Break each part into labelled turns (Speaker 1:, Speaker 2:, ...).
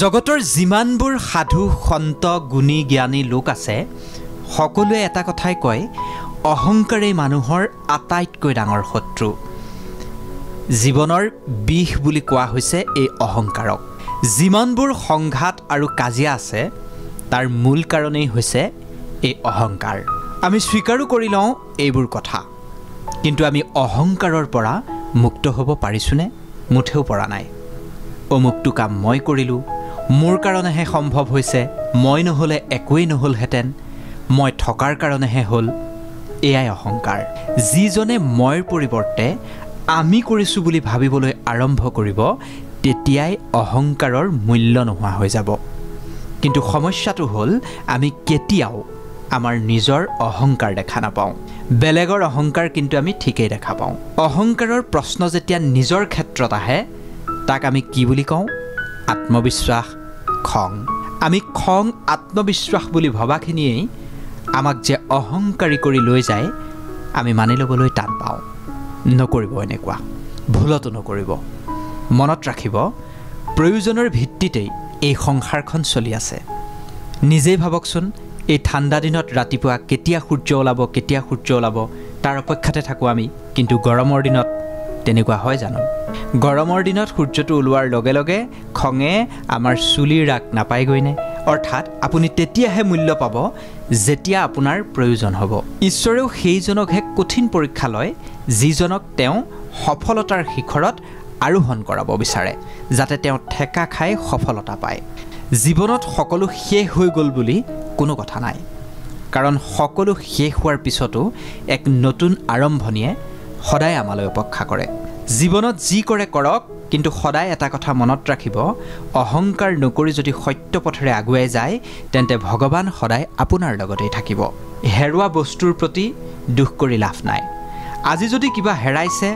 Speaker 1: জগতৰ যিমানবোৰ সাধু সন্ত গুণী জ্ঞানী লোক আছে সকলোৱে এটা কথাই কয় অহংকাৰেই মানুহৰ আটাইতকৈ ডাঙৰ শত্ৰু। জীৱনৰ বিষ বুলি কোৱা হৈছে এই অহংকাৰক। যিমানবোৰ সংঘাত আৰু কাজিয়া আছে তাৰ মূল কাৰণেই হৈছে এই অহংকাৰ। আমি স্বীকাৰো কৰি লওঁ এইবোৰ কথা কিন্তু আমি অহংকাৰৰ পৰা মুক্ত হ'ব পাৰিছোঁনে? মুঠেও পৰা নাই। অমুকটো কাম মই কৰিলোঁ মোৰ কাৰণেহে সম্ভৱ হৈছে মই নহ'লে একোৱেই নহ'লহেঁতেন মই থকাৰ কাৰণেহে হ'ল এয়াই অহংকাৰ। যিজনে মইৰ পৰিৱৰ্তে আমি কৰিছোঁ বুলি ভাবিবলৈ আৰম্ভ কৰিব তেতিয়াই অহংকাৰৰ মূল্য নোহোৱা হৈ যাব। কিন্তু সমস্যাটো হ'ল আমি কেতিয়াও আমাৰ নিজৰ অহংকাৰ দেখা নাপাওঁ। বেলেগৰ অহংকাৰ কিন্তু আমি ঠিকেই দেখা পাওঁ। অহংকাৰৰ প্ৰশ্ন যেতিয়া নিজৰ ক্ষেত্ৰত আহে তাক আমি কি বুলি কওঁ? আত্মবিশ্বাস। খং। আমি খং আত্মবিশ্বাস বুলি ভবাখিনিয়েই আমাক যে অহংকাৰী কৰি লৈ যায় আমি মানি ল'বলৈ টান পাওঁ। নকৰিব এনেকুৱা। ভুলতো নকৰিব। মনত ৰাখিব প্ৰয়োজনৰ ভিত্তিতেই এই সংসাৰখন চলি আছে। নিজেই ভাবকচোন এই ঠাণ্ডা দিনত ৰাতিপুৱা কেতিয়া সূৰ্য ওলাব কেতিয়া সূৰ্য ওলাব তাৰ অপেক্ষাতে থাকোঁ আমি। কিন্তু গৰমৰ দিনত তেনেকুৱা হয় জানো? গৰমৰ দিনত সূৰ্যটো ওলোৱাৰ লগে লগে খঙে আমাৰ চুলিৰ ৰাগ নাপায়গৈনে? অৰ্থাৎ আপুনি তেতিয়াহে মূল্য পাব যেতিয়া আপোনাৰ প্ৰয়োজন হ'ব। ঈশ্বৰেও সেইজনকহে কঠিন পৰীক্ষা লয় যিজনক তেওঁ সফলতাৰ শিখৰত আৰোহণ কৰাব বিচাৰে যাতে তেওঁ ঠেকা খাই সফলতা পায়। জীৱনত সকলো শেষ হৈ গ'ল বুলি কোনো কথা নাই। কাৰণ সকলো শেষ হোৱাৰ পিছতো এক নতুন আৰম্ভণিয়ে সদায় আমালৈ অপেক্ষা কৰে। জীৱনত যি কৰে কৰক কিন্তু সদায় এটা কথা মনত ৰাখিব অহংকাৰ নকৰি যদি সত্য পথেৰে আগুৱাই যায় তেন্তে ভগৱান সদায় আপোনাৰ লগতেই থাকিব। হেৰুৱা বস্তুৰ প্ৰতি দুখ কৰি লাভ নাই। আজি যদি কিবা হেৰাইছে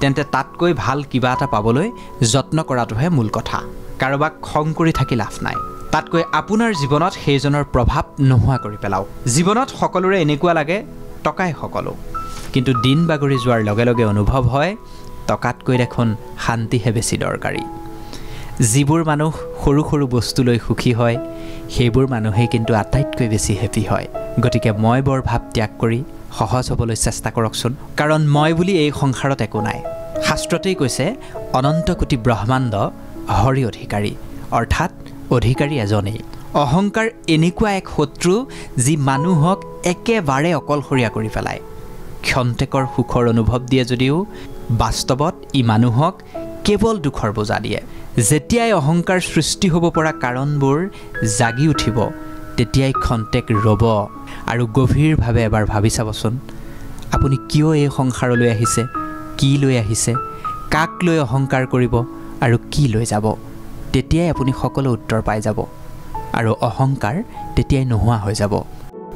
Speaker 1: তেন্তে তাতকৈ ভাল কিবা এটা পাবলৈ যত্ন কৰাটোহে মূল কথা। কাৰোবাক খং কৰি থাকি লাভ নাই। তাতকৈ আপোনাৰ জীৱনত সেইজনৰ প্ৰভাৱ নোহোৱা কৰি পেলাওক। জীৱনত সকলোৰে এনেকুৱা লাগে টকাই সকলো। কিন্তু দিন বাগৰি যোৱাৰ লগে লগে অনুভৱ হয় টকাতকৈ দেখোন শান্তিহে বেছি দৰকাৰী। যিবোৰ মানুহ সৰু সৰু বস্তু লৈ সুখী হয় সেইবোৰ মানুহেই কিন্তু আটাইতকৈ বেছি হেপী হয়। গতিকে মই বৰ ভাৱ ত্যাগ কৰি সহজ হ'বলৈ চেষ্টা কৰকচোন। কাৰণ মই বুলি এই সংসাৰত একো নাই। শাস্ত্ৰতেই কৈছে অনন্ত কোটি ব্ৰহ্মাণ্ড হৰি অধিকাৰী অৰ্থাৎ অধিকাৰী এজনেই। অহংকাৰ এনেকুৱা এক শত্ৰু যি মানুহক একেবাৰে অকলশৰীয়া কৰি পেলায়। ক্ষন্তেকৰ সুখৰ অনুভৱ দিয়ে যদিও বাস্তৱত ই মানুহক কেৱল দুখৰ বোজা দিয়ে। যেতিয়াই অহংকাৰ সৃষ্টি হ'ব পৰা কাৰণবোৰ জাগি উঠিব তেতিয়াই ক্ষন্তেক ৰ'ব আৰু গভীৰভাৱে এবাৰ ভাবি চাবচোন আপুনি কিয় এই সংসাৰলৈ আহিছে? কি লৈ আহিছে? কাক লৈ অহংকাৰ কৰিব আৰু কি লৈ যাব? তেতিয়াই আপুনি সকলো উত্তৰ পাই যাব আৰু অহংকাৰ তেতিয়াই নোহোৱা হৈ যাব।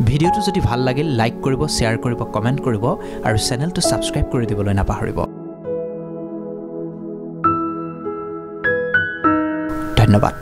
Speaker 1: ভিডিঅ'টো যদি ভাল লাগিল লাইক কৰিব শ্বেয়াৰ কৰিব কমেণ্ট কৰিব আৰু চেনেলটো ছাবস্ক্ৰাইব কৰি দিবলৈ নাপাহৰিব। ধন্যবাদ।